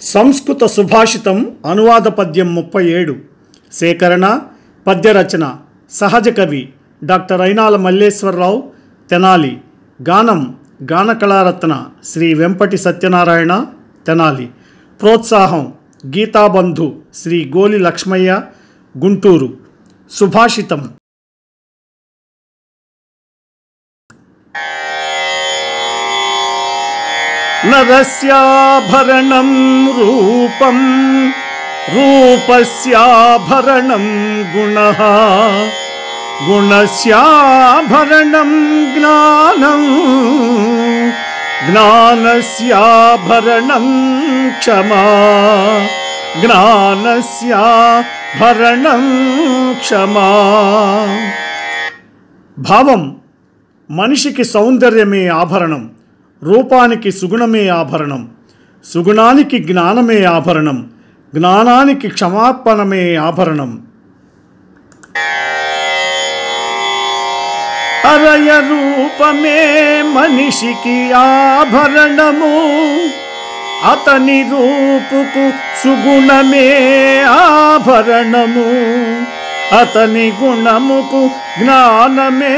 సంస్కృత సుభాషితం అనువాద పద్యం ముప్పై ఏడు. సేకరణ పద్యరచన సహజ కవి డాక్టర్ అయినాల మల్లేశ్వరరావు తెనాలి. గానం గాన కళారత్న శ్రీ వెంపటి సత్యనారాయణ తెనాలి. ప్రోత్సాహం గీతాబంధు శ్రీ గోలి లక్ష్మయ్య గుంటూరు. సుభాషితం. నరస్యాభరణం రూపం రూపస్యాభరణం గుణ గుణస్యాభరణం జ్ఞానం జ్ఞానస్యాభరణం క్షమా జ్ఞానస్యాభరణం క్షమా భావం మనిషికి సౌందర్యమే ఆభరణం రూపానికి సుగుణమే ఆభరణం సుగుణానికి జ్ఞానమే ఆభరణం జ్ఞానానికి క్షమాపణమే ఆభరణం. అరయ రూపమే మనిషికి ఆభరణము అతని రూపుకు సుగుణమే ఆభరణము అతని గుణముకు జ్ఞానమే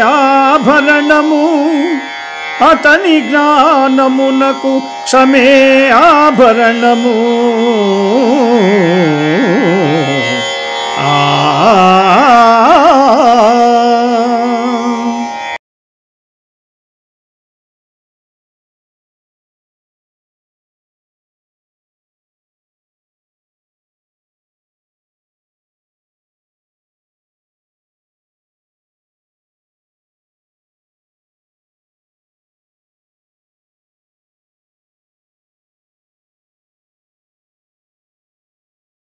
ఆభరణము. అతని జ్ఞానమునకు క్షమే ఆభరణము. ఆ